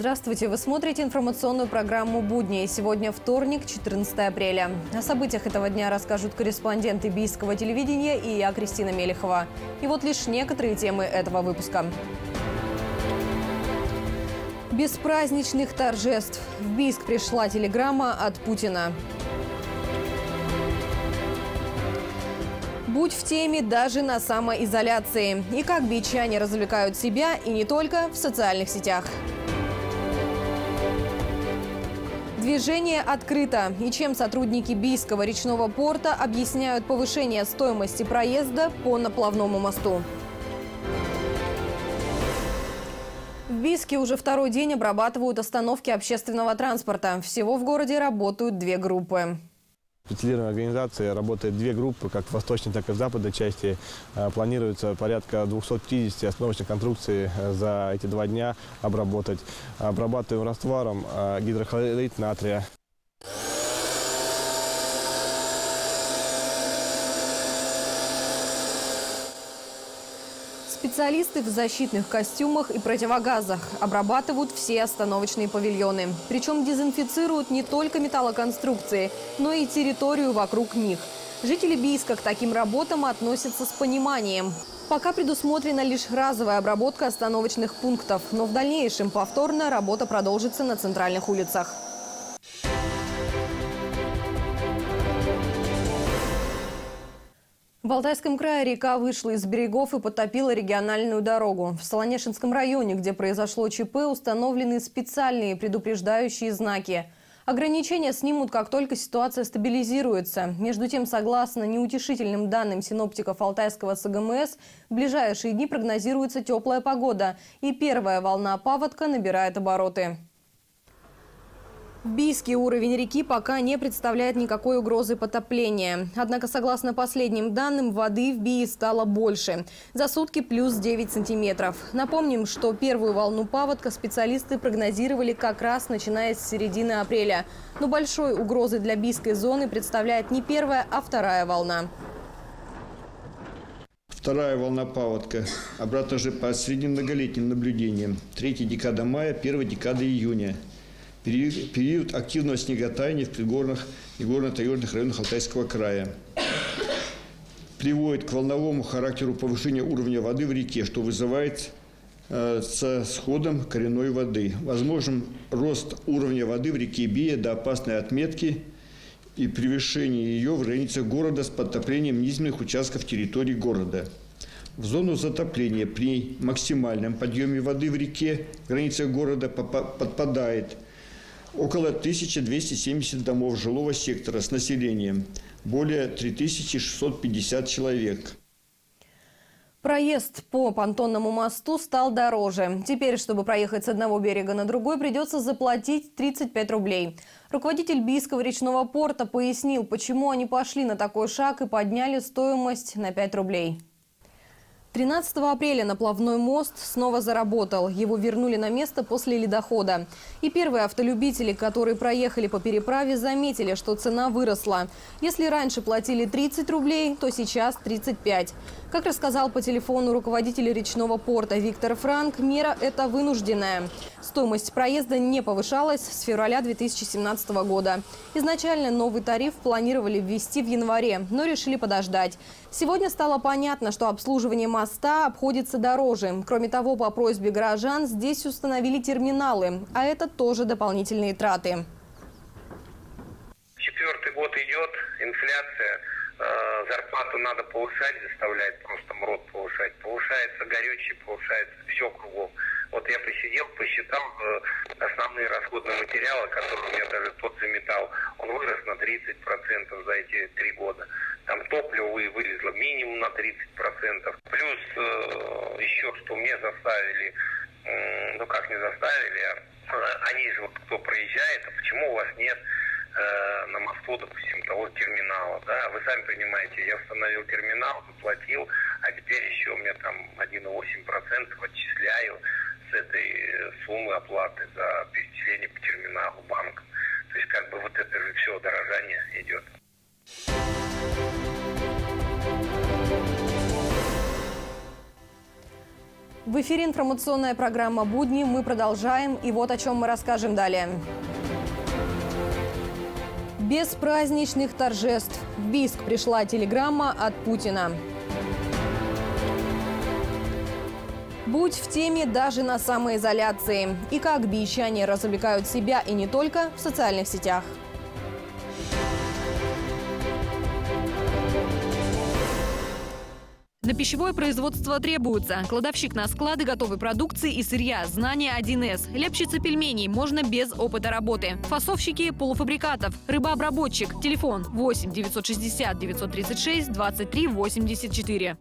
Здравствуйте! Вы смотрите информационную программу «Будни». Сегодня вторник, 14 апреля. О событиях этого дня расскажут корреспонденты Бийского телевидения и я, Кристина Мелехова. И вот лишь некоторые темы этого выпуска. Без праздничных торжеств. В Бийск пришла телеграмма от Путина. Будь в теме даже на самоизоляции. И как бичане развлекают себя и не только в социальных сетях. Движение открыто. И чем сотрудники Бийского речного порта объясняют повышение стоимости проезда по наплавному мосту. В Бийске уже второй день обрабатывают остановки общественного транспорта. Всего в городе работают две группы специализированной организации работает две группы, как в восточной, так и в западной части. Э, планируется порядка 250 остановочных конструкций э, за эти два дня обработать. Обрабатываем раствором э, гидрохлорид натрия. Специалисты в защитных костюмах и противогазах обрабатывают все остановочные павильоны. Причем дезинфицируют не только металлоконструкции, но и территорию вокруг них. Жители Бийска к таким работам относятся с пониманием. Пока предусмотрена лишь разовая обработка остановочных пунктов, но в дальнейшем повторно работа продолжится на центральных улицах. В Алтайском крае река вышла из берегов и потопила региональную дорогу. В Солонешинском районе, где произошло ЧП, установлены специальные предупреждающие знаки. Ограничения снимут, как только ситуация стабилизируется. Между тем, согласно неутешительным данным синоптиков Алтайского СГМС, в ближайшие дни прогнозируется теплая погода, и первая волна паводка набирает обороты. Бийский уровень реки пока не представляет никакой угрозы потопления. Однако, согласно последним данным, воды в Бии стало больше. За сутки плюс 9 сантиметров. Напомним, что первую волну паводка специалисты прогнозировали как раз начиная с середины апреля. Но большой угрозы для Бийской зоны представляет не первая, а вторая волна. Вторая волна паводка. Обратно же по среднемноголетним наблюдениям. Третья декада мая, первая декада июня – период активного снеготаяния в пригорных и горно-таежных районах Алтайского края. Приводит к волновому характеру повышения уровня воды в реке, что вызывает э, со сходом коренной воды. Возможен рост уровня воды в реке Бия до опасной отметки и превышение ее в границах города с подтоплением низменных участков территории города. В зону затопления при максимальном подъеме воды в реке в границах города подпадает – около 1270 домов жилого сектора с населением более 3650 человек. Проезд по понтонному мосту стал дороже. Теперь, чтобы проехать с одного берега на другой, придется заплатить 35 рублей. Руководитель Бийского речного порта пояснил, почему они пошли на такой шаг и подняли стоимость на 5 рублей. 13 апреля наплавной мост снова заработал. Его вернули на место после ледохода. И первые автолюбители, которые проехали по переправе, заметили, что цена выросла. Если раньше платили 30 рублей, то сейчас 35. Как рассказал по телефону руководитель речного порта Виктор Франк, мера эта вынужденная. Стоимость проезда не повышалась с февраля 2017 года. Изначально новый тариф планировали ввести в январе, но решили подождать. Сегодня стало понятно, что обслуживание моста обходится дороже. Кроме того, по просьбе горожан здесь установили терминалы, а это тоже дополнительные траты. Четвертый год идет, инфляция, э, зарплату надо повышать, заставляет просто МРОД повышать. Повышается горючее, повышается все кругом. Вот я посидел, посчитал э, основные расходные материалы, которые у меня даже тот же металл, он вырос на 30% за эти три года. Там топливо вылезло минимум на 30%. Плюс э, еще, что мне заставили, э, ну как не заставили, а они же вот кто проезжает, а почему у вас нет э, на мосту, допустим, того терминала, да, вы сами понимаете, я установил терминал, заплатил, а теперь еще у меня там 1,8% отчисляю, с этой суммы оплаты за перечисление по терминалу банка. То есть как бы вот это же все дорожание идет. В эфире информационная программа «Будни». Мы продолжаем. И вот о чем мы расскажем далее. Без праздничных торжеств. В Бийск пришла телеграмма от Путина. Будь в теме даже на самоизоляции. И как бичане развлекают себя и не только в социальных сетях. На пищевое производство требуется кладовщик на склады готовой продукции и сырья, знание 1С, лепщица пельменей можно без опыта работы, фасовщики полуфабрикатов, рыбообработчик, телефон 8 960 936 23 84.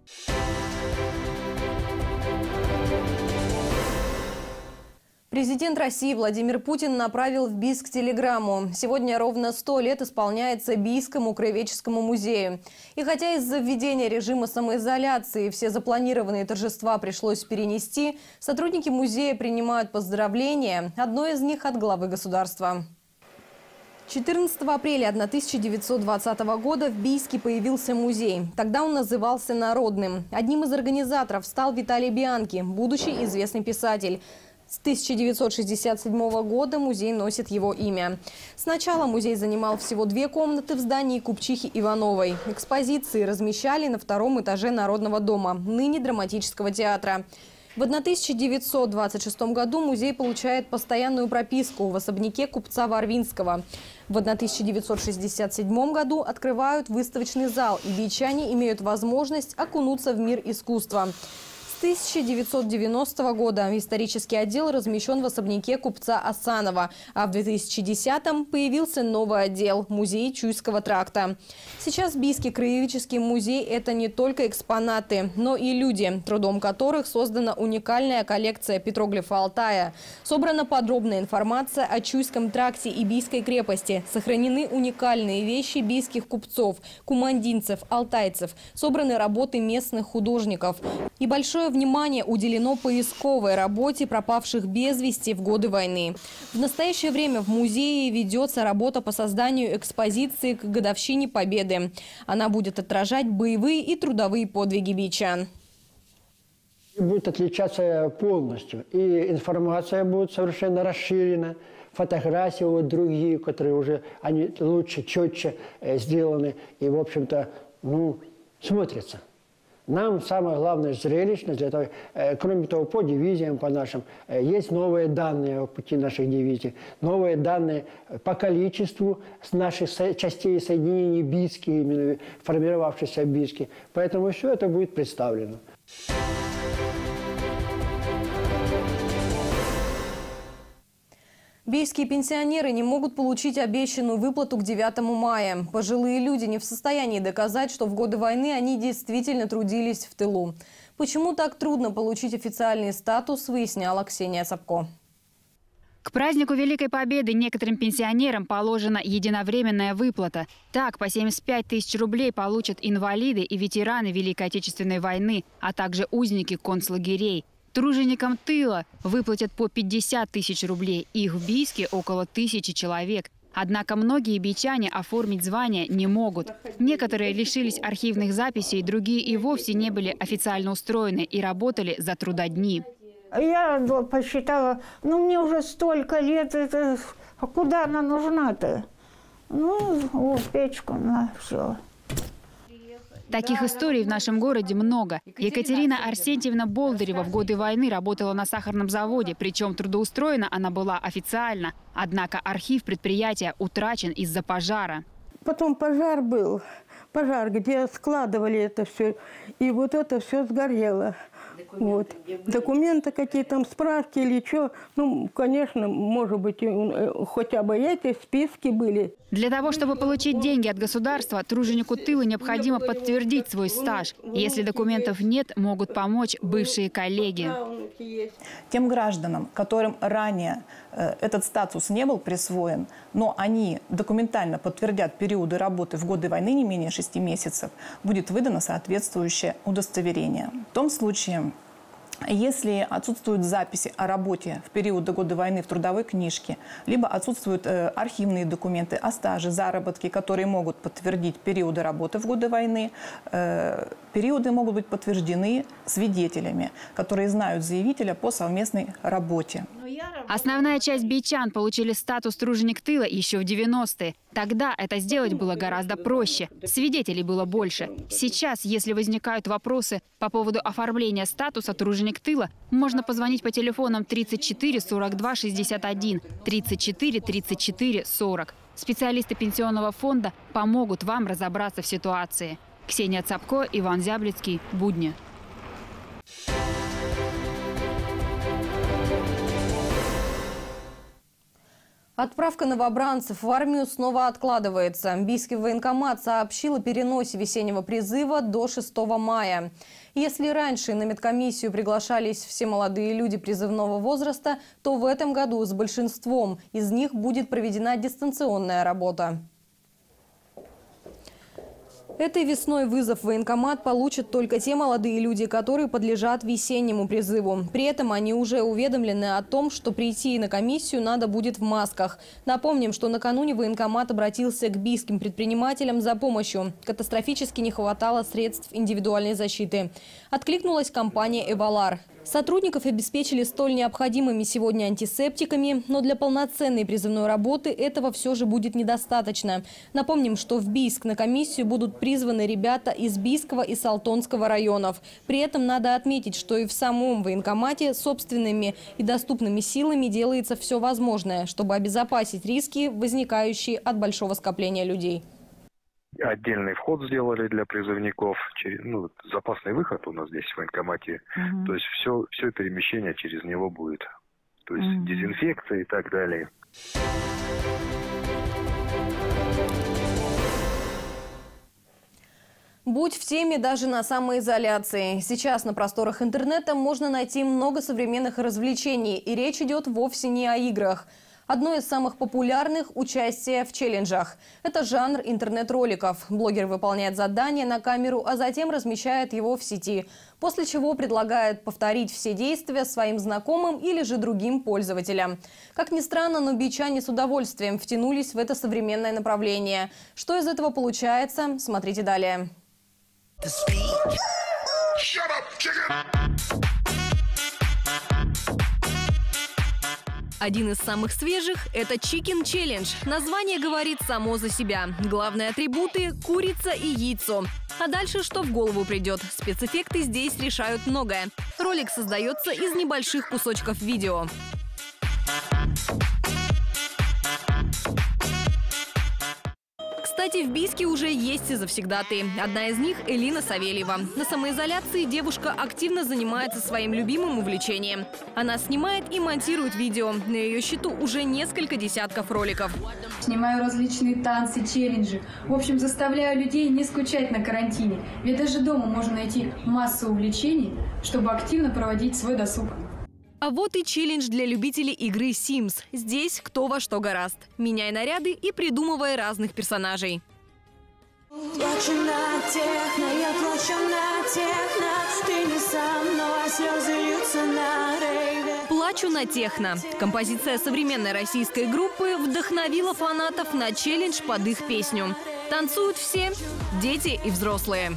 Президент России Владимир Путин направил в Бийск телеграмму. Сегодня ровно сто лет исполняется Бийскому краеведческому музею. И хотя из-за введения режима самоизоляции все запланированные торжества пришлось перенести, сотрудники музея принимают поздравления. Одно из них от главы государства. 14 апреля 1920 года в Бийске появился музей. Тогда он назывался «Народным». Одним из организаторов стал Виталий Бианки, будущий известный писатель. С 1967 года музей носит его имя. Сначала музей занимал всего две комнаты в здании Купчихи Ивановой. Экспозиции размещали на втором этаже Народного дома, ныне драматического театра. В 1926 году музей получает постоянную прописку в особняке купца Варвинского. В 1967 году открывают выставочный зал, и бичане имеют возможность окунуться в мир искусства. 1990 года исторический отдел размещен в особняке купца Асанова, а в 2010-м появился новый отдел – музей Чуйского тракта. Сейчас Бийский краеведческий музей – это не только экспонаты, но и люди, трудом которых создана уникальная коллекция петроглифа Алтая. Собрана подробная информация о Чуйском тракте и Бийской крепости. Сохранены уникальные вещи бийских купцов, кумандинцев, алтайцев. Собраны работы местных художников. И большое внимание уделено поисковой работе пропавших без вести в годы войны. В настоящее время в музее ведется работа по созданию экспозиции к годовщине Победы. Она будет отражать боевые и трудовые подвиги бичан будет отличаться полностью. И информация будет совершенно расширена, фотографии вот другие, которые уже они лучше, четче э, сделаны и, в общем-то, ну, смотрятся. Нам самое главное зрелищность, того, э, кроме того, по дивизиям, по нашим, э, есть новые данные о пути наших дивизий, новые данные по количеству наших частей соединений Бийски, именно формировавшихся Бийски. Поэтому все это будет представлено. Бийские пенсионеры не могут получить обещанную выплату к 9 мая. Пожилые люди не в состоянии доказать, что в годы войны они действительно трудились в тылу. Почему так трудно получить официальный статус, выясняла Ксения Сапко. К празднику Великой Победы некоторым пенсионерам положена единовременная выплата. Так, по 75 тысяч рублей получат инвалиды и ветераны Великой Отечественной войны, а также узники концлагерей. Труженикам тыла выплатят по 50 тысяч рублей. Их в Бийске около тысячи человек. Однако многие бичане оформить звание не могут. Некоторые лишились архивных записей, другие и вовсе не были официально устроены и работали за трудодни. Я посчитала, ну мне уже столько лет, это, а куда она нужна-то? Ну, печку, на все. Таких историй в нашем городе много. Екатерина Арсентьевна Болдырева в годы войны работала на сахарном заводе, причем трудоустроена она была официально. Однако архив предприятия утрачен из-за пожара. Потом пожар был, пожар, где складывали это все, и вот это все сгорело. Вот. Документы какие там, справки или что. Ну, конечно, может быть, э, хотя бы эти списки были. Для того, чтобы получить деньги от государства, труженику тыла необходимо подтвердить свой стаж. Если документов нет, могут помочь бывшие коллеги. Тем гражданам, которым ранее э, этот статус не был присвоен, но они документально подтвердят периоды работы в годы войны не менее 6 месяцев, будет выдано соответствующее удостоверение. В том случае, если отсутствуют записи о работе в период до года войны в трудовой книжке, либо отсутствуют э, архивные документы о стаже, заработке, которые могут подтвердить периоды работы в годы войны, э, периоды могут быть подтверждены свидетелями, которые знают заявителя по совместной работе. Основная часть бичан получили статус труженик тыла еще в 90-е. Тогда это сделать было гораздо проще. Свидетелей было больше. Сейчас, если возникают вопросы по поводу оформления статуса труженик тыла, можно позвонить по телефонам 34 42 61, 34 34 40. Специалисты пенсионного фонда помогут вам разобраться в ситуации. Ксения Цапко, Иван Зяблицкий. Будни. Отправка новобранцев в армию снова откладывается. Бийский военкомат сообщил о переносе весеннего призыва до 6 мая. Если раньше на медкомиссию приглашались все молодые люди призывного возраста, то в этом году с большинством из них будет проведена дистанционная работа. Этой весной вызов в военкомат получат только те молодые люди, которые подлежат весеннему призыву. При этом они уже уведомлены о том, что прийти на комиссию надо будет в масках. Напомним, что накануне военкомат обратился к бийским предпринимателям за помощью. Катастрофически не хватало средств индивидуальной защиты. Откликнулась компания «Эвалар». Сотрудников обеспечили столь необходимыми сегодня антисептиками, но для полноценной призывной работы этого все же будет недостаточно. Напомним, что в Бийск на комиссию будут призваны ребята из Бийского и Салтонского районов. При этом надо отметить, что и в самом военкомате собственными и доступными силами делается все возможное, чтобы обезопасить риски, возникающие от большого скопления людей отдельный вход сделали для призывников, через, ну, запасный выход у нас здесь в военкомате. Угу. То есть все, все перемещение через него будет. То есть угу. дезинфекция и так далее. Будь в теме даже на самоизоляции. Сейчас на просторах интернета можно найти много современных развлечений. И речь идет вовсе не о играх – Одно из самых популярных – участие в челленджах. Это жанр интернет-роликов. Блогер выполняет задание на камеру, а затем размещает его в сети. После чего предлагает повторить все действия своим знакомым или же другим пользователям. Как ни странно, но бичане с удовольствием втянулись в это современное направление. Что из этого получается, смотрите далее. Shut up, Один из самых свежих – это Chicken Challenge. Название говорит само за себя. Главные атрибуты – курица и яйцо. А дальше что в голову придет? Спецэффекты здесь решают многое. Ролик создается из небольших кусочков видео. Кстати, в Бийске уже есть и завсегдаты. Одна из них – Элина Савельева. На самоизоляции девушка активно занимается своим любимым увлечением. Она снимает и монтирует видео. На ее счету уже несколько десятков роликов. Снимаю различные танцы, челленджи. В общем, заставляю людей не скучать на карантине. Ведь даже дома можно найти массу увлечений, чтобы активно проводить свой досуг. А вот и челлендж для любителей игры Sims. Здесь кто во что гораст. Меняй наряды и придумывая разных персонажей. Плачу на техно. «Плачу на техно». Композиция современной российской группы вдохновила фанатов на челлендж под их песню. Танцуют все – дети и взрослые.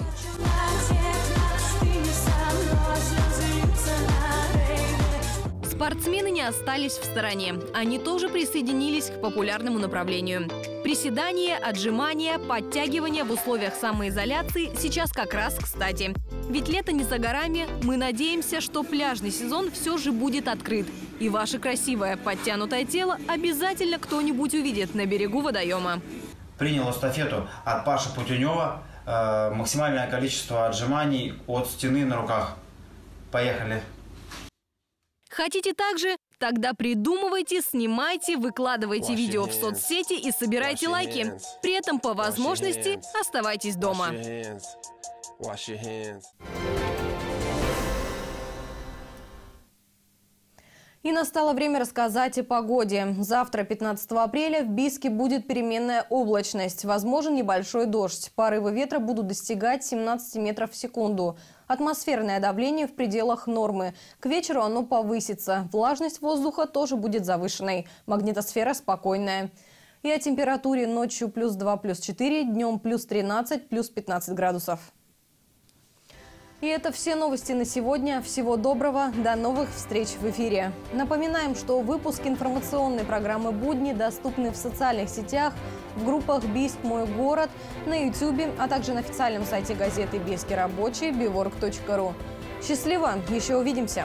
Спортсмены не остались в стороне. Они тоже присоединились к популярному направлению. Приседания, отжимания, подтягивания в условиях самоизоляции сейчас как раз кстати. Ведь лето не за горами, мы надеемся, что пляжный сезон все же будет открыт. И ваше красивое подтянутое тело обязательно кто-нибудь увидит на берегу водоема. Принял эстафету от Паши Путюнева. Э, максимальное количество отжиманий от стены на руках. Поехали. Хотите также? Тогда придумывайте, снимайте, выкладывайте видео в соцсети и собирайте лайки. При этом по возможности оставайтесь дома. И настало время рассказать о погоде. Завтра, 15 апреля, в Бийске будет переменная облачность. Возможен небольшой дождь. Порывы ветра будут достигать 17 метров в секунду. Атмосферное давление в пределах нормы. К вечеру оно повысится. Влажность воздуха тоже будет завышенной. Магнитосфера спокойная. И о температуре ночью плюс 2, плюс 4, днем плюс 13, плюс 15 градусов. И это все новости на сегодня. Всего доброго. До новых встреч в эфире. Напоминаем, что выпуски информационной программы «Будни» доступны в социальных сетях, в группах «Бийск. Мой город», на YouTube, а также на официальном сайте газеты «Бийский рабочий» bivorg.ru. Счастливо! Еще увидимся!